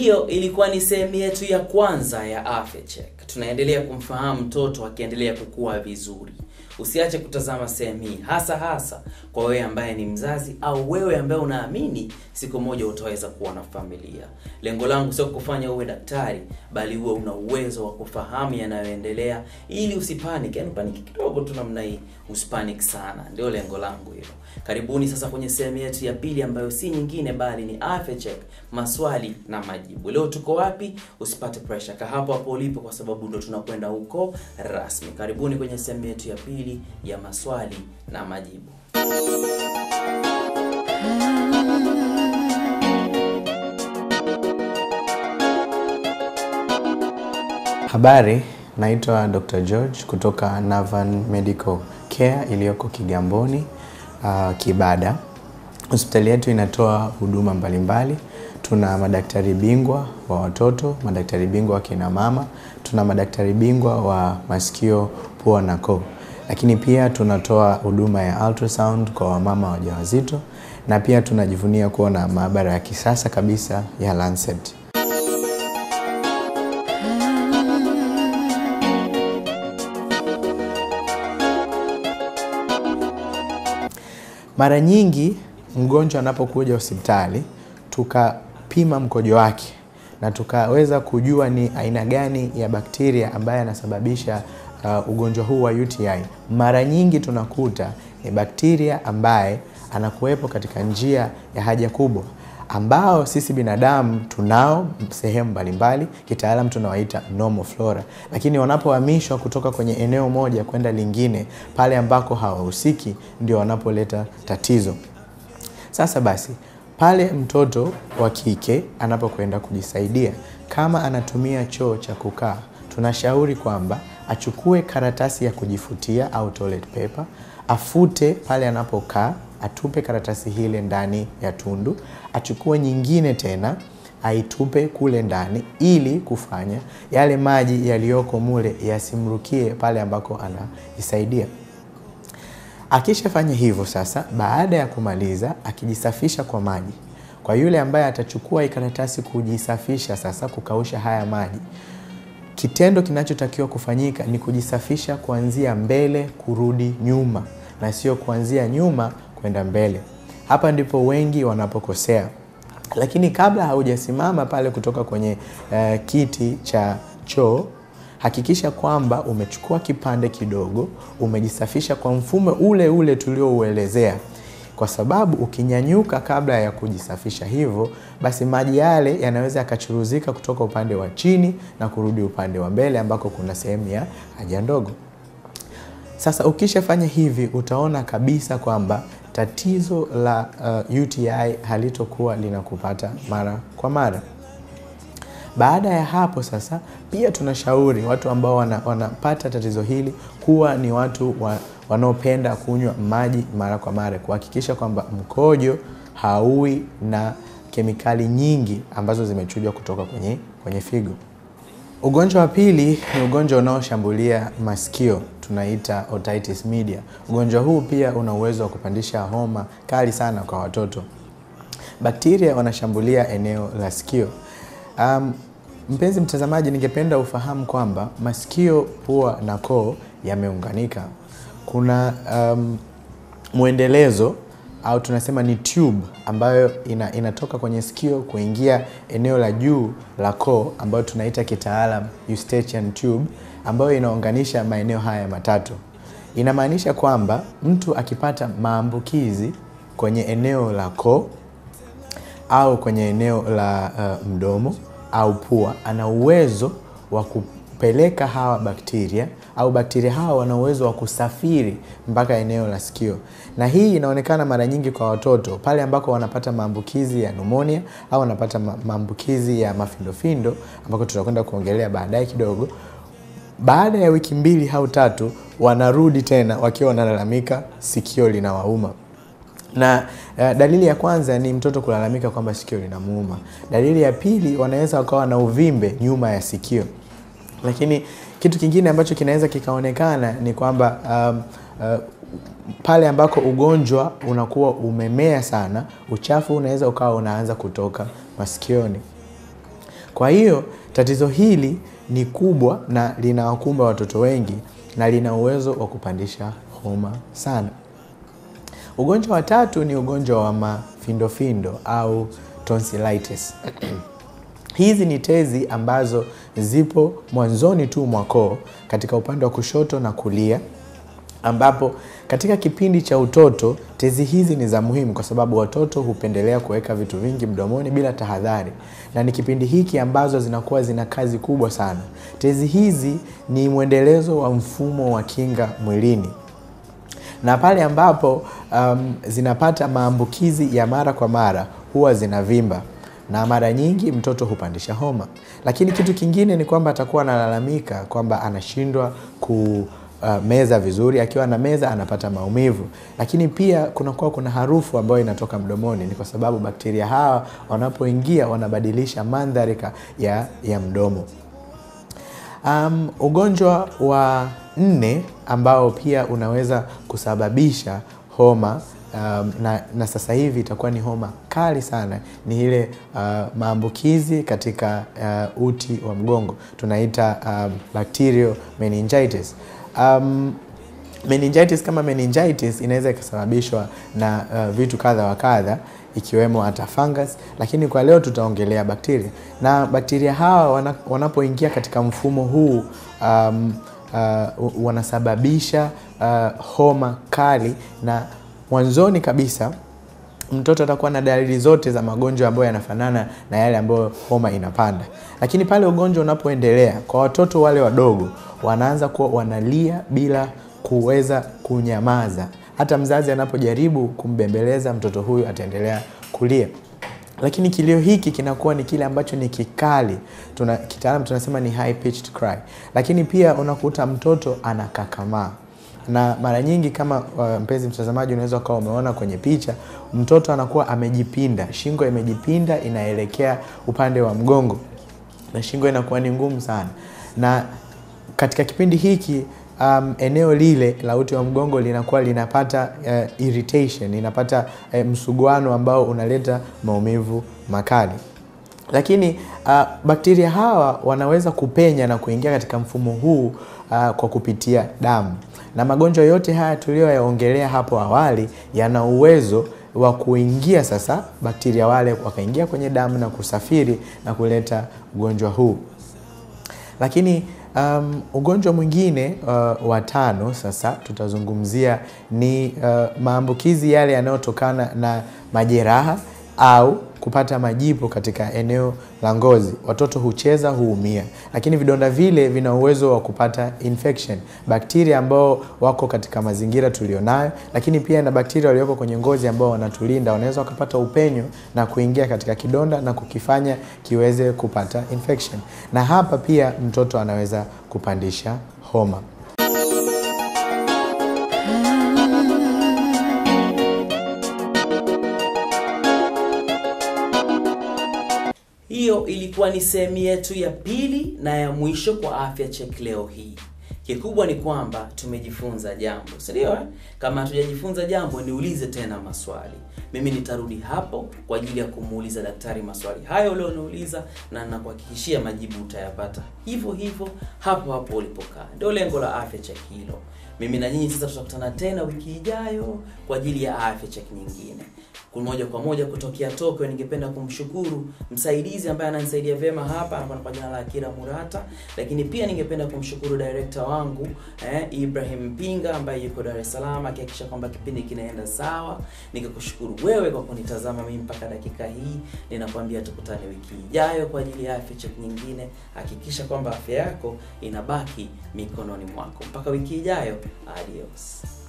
hiyo ilikuwa ni sehemu yetu ya kwanza ya afya check tunaendelea kumfahamu mtoto akiendelea kukua vizuri usiache kutazama sehemu hii hasa hasa kwa wewe ambaye ni mzazi au wewe ambaye unaamini siku moja utaweza kuwa na familia. Lengo langu sio kufanya uwe daktari bali uwe una uwezo wa kufahamu yanayoendelea ili usipaniki yani paniki kidogo tu namna hii usipanic sana. Ndio lengo langu hilo. Karibuni sasa kwenye sehemu yetu ya pili ambayo si nyingine bali ni afya check maswali na majibu. Leo tuko wapi? Usipate pressure. Ka hapo hapo ulipo kwa sababu ndo tunakwenda huko rasmi. Karibuni kwenye sehemu yetu ya pili ya maswali na majibu Habari, naitwa Dr. George kutoka Navan Medical Care iliyoko Kigamboni, uh, Kibada. Hospitali yetu inatoa huduma mbalimbali. Tuna madaktari bingwa wa watoto, madaktari bingwa wa kina mama, tuna madaktari bingwa wa masikio, pua na koo. Lakini pia tunatoa huduma ya ultrasound kwa wamama wajawazito na pia tunajivunia kuwa na maabara ya kisasa kabisa ya Lancet. Mara nyingi mgonjwa anapokuja hospitali tukapima mkojo wake na tukaweza kujua ni aina gani ya bakteria ambaye anasababisha uh, ugonjwa huu wa UTI. Mara nyingi tunakuta ni bakteria ambaye anakuwepo katika njia ya haja kubwa ambao sisi binadamu tunao sehemu mbalimbali, kitaalam tunawaita normal flora, lakini wanapohamishwa kutoka kwenye eneo moja kwenda lingine, pale ambako hawahusiki, ndio wanapoleta tatizo. Sasa basi, pale mtoto wa kike anapokwenda kujisaidia, kama anatumia choo cha kukaa, tunashauri kwamba achukue karatasi ya kujifutia au toilet paper, afute pale anapokaa atupe karatasi hile ndani ya tundu, achukue nyingine tena aitupe kule ndani, ili kufanya yale maji yaliyoko mule yasimrukie pale ambako anajisaidia. Akishafanya hivyo sasa, baada ya kumaliza, akijisafisha kwa maji, kwa yule ambaye atachukua hii karatasi kujisafisha sasa, kukausha haya maji, kitendo kinachotakiwa kufanyika ni kujisafisha kuanzia mbele kurudi nyuma na sio kuanzia nyuma kwenda mbele. Hapa ndipo wengi wanapokosea. Lakini kabla haujasimama pale kutoka kwenye uh, kiti cha choo, hakikisha kwamba umechukua kipande kidogo, umejisafisha kwa mfumo ule ule tuliouelezea, kwa sababu ukinyanyuka kabla ya kujisafisha hivyo, basi maji yale yanaweza yakachuruzika kutoka upande wa chini na kurudi upande wa mbele ambako kuna sehemu ya haja ndogo. Sasa ukishafanya hivi utaona kabisa kwamba tatizo la uh, UTI halitokuwa linakupata mara kwa mara. Baada ya hapo sasa, pia tunashauri watu ambao wana, wanapata tatizo hili kuwa ni watu wa, wanaopenda kunywa maji mara kwa mara, kuhakikisha kwamba mkojo haui na kemikali nyingi ambazo zimechujwa kutoka kwenye, kwenye figo. Ugonjwa wa pili ni ugonjwa unaoshambulia masikio tunaita otitis media. Ugonjwa huu pia una uwezo wa kupandisha homa kali sana kwa watoto. Bakteria wanashambulia eneo la sikio. Um, mpenzi mtazamaji, ningependa ufahamu kwamba masikio, pua na koo yameunganika. Kuna um, mwendelezo au tunasema ni tube ambayo ina, inatoka kwenye sikio kuingia eneo la juu la koo ambayo tunaita kitaalam eustachian tube ambayo inaunganisha maeneo haya matatu. Inamaanisha kwamba mtu akipata maambukizi kwenye eneo la koo au kwenye eneo la uh, mdomo au pua, ana uwezo wa kupeleka hawa bakteria au bakteria hawa wana uwezo wa kusafiri mpaka eneo la sikio, na hii inaonekana mara nyingi kwa watoto pale ambako wanapata maambukizi ya pneumonia au wanapata maambukizi ya mafindofindo ambako tutakwenda kuongelea baadaye kidogo. Baada ya wiki mbili au tatu wanarudi tena wakiwa wanalalamika sikio linawauma na uh, dalili ya kwanza ni mtoto kulalamika kwamba sikio linamuuma. Dalili ya pili, wanaweza wakawa na uvimbe nyuma ya sikio. Lakini kitu kingine ambacho kinaweza kikaonekana ni kwamba um, uh, pale ambako ugonjwa unakuwa umemea sana, uchafu unaweza ukawa unaanza kutoka masikioni. Kwa hiyo tatizo hili ni kubwa na linawakumba watoto wengi na lina uwezo wa kupandisha homa sana. Ugonjwa wa tatu ni ugonjwa wa mafindofindo au tonsillitis. Hizi ni tezi ambazo zipo mwanzoni tu mwa koo katika upande wa kushoto na kulia, ambapo katika kipindi cha utoto tezi hizi ni za muhimu kwa sababu watoto hupendelea kuweka vitu vingi mdomoni bila tahadhari, na ni kipindi hiki ambazo zinakuwa zina kazi kubwa sana. Tezi hizi ni mwendelezo wa mfumo wa kinga mwilini. Na pale ambapo um, zinapata maambukizi ya mara kwa mara huwa zinavimba na mara nyingi mtoto hupandisha homa. Lakini kitu kingine ni kwamba atakuwa analalamika kwamba anashindwa ku uh, meza vizuri. Akiwa na meza anapata maumivu, lakini pia kunakuwa kuna harufu ambayo inatoka mdomoni. Ni kwa sababu bakteria hawa wanapoingia wanabadilisha mandhari ya, ya mdomo. Um, ugonjwa wa nne ambao pia unaweza kusababisha homa um, na, na sasa hivi itakuwa ni homa kali sana. Ni ile uh, maambukizi katika uh, uti wa mgongo. Tunaita um, bacterial meningitis. Um, meningitis kama meningitis inaweza ikasababishwa na uh, vitu kadha wa kadha ikiwemo hata fungus, lakini kwa leo tutaongelea bakteria na bakteria hawa wana, wanapoingia katika mfumo huu um, uh, wanasababisha uh, homa kali na mwanzoni kabisa mtoto atakuwa na dalili zote za magonjwa ambayo yanafanana na yale ambayo homa inapanda, lakini pale ugonjwa unapoendelea kwa watoto wale wadogo, wanaanza kuwa wanalia bila kuweza kunyamaza. Hata mzazi anapojaribu kumbembeleza mtoto huyu ataendelea kulia, lakini kilio hiki kinakuwa ni kile ambacho ni kikali, tuna kitaalamu tunasema ni high pitched cry, lakini pia unakuta mtoto anakakamaa na mara nyingi kama uh, mpenzi mtazamaji, unaweza ukawa umeona kwenye picha, mtoto anakuwa amejipinda, shingo imejipinda inaelekea upande wa mgongo, na shingo inakuwa ni ngumu sana. Na katika kipindi hiki um, eneo lile la uti wa mgongo linakuwa linapata uh, irritation, linapata uh, msuguano ambao unaleta maumivu makali. Lakini uh, bakteria hawa wanaweza kupenya na kuingia katika mfumo huu uh, kwa kupitia damu, na magonjwa yote haya tuliyoyaongelea hapo awali yana uwezo wa kuingia sasa, bakteria wale wakaingia kwenye damu na kusafiri na kuleta ugonjwa huu. Lakini um, ugonjwa mwingine uh, wa tano sasa tutazungumzia ni uh, maambukizi yale yanayotokana na majeraha au kupata majipu katika eneo la ngozi. Watoto hucheza, huumia, lakini vidonda vile vina uwezo wa kupata infection, bakteria ambao wako katika mazingira tulionayo, lakini pia na bakteria walioko kwenye ngozi ambao wanatulinda, wanaweza wakapata upenyo na kuingia katika kidonda na kukifanya kiweze kupata infection, na hapa pia mtoto anaweza kupandisha homa. Ilikuwa ni sehemu yetu ya pili na ya mwisho kwa Afya Check leo hii. Kikubwa ni kwamba tumejifunza jambo, sindio? Eh, kama hatujajifunza jambo, niulize tena maswali. Mimi nitarudi hapo kwa ajili ya kumuuliza daktari maswali hayo ulioniuliza, na nakuhakikishia majibu utayapata hivyo hivyo hapo hapo ulipokaa. Ndio lengo la Afya Check hilo. Mimi na nyinyi sasa tutakutana tena wiki ijayo kwa ajili ya Afya Check nyingine moja kwa moja kutokea Tokyo. Ningependa kumshukuru msaidizi ambaye ananisaidia vyema hapa anakuwa kwa jina la Akira Murata, lakini pia ningependa kumshukuru director wangu eh, Ibrahim Pinga ambaye yuko Dar es Salaam akihakikisha kwamba kipindi kinaenda sawa. Nikakushukuru wewe kwa kunitazama mimi mpaka dakika hii. Ninakwambia tukutane wiki ijayo kwa ajili ya afya check nyingine. Hakikisha kwamba afya yako inabaki mikononi mwako. Mpaka wiki ijayo, adios.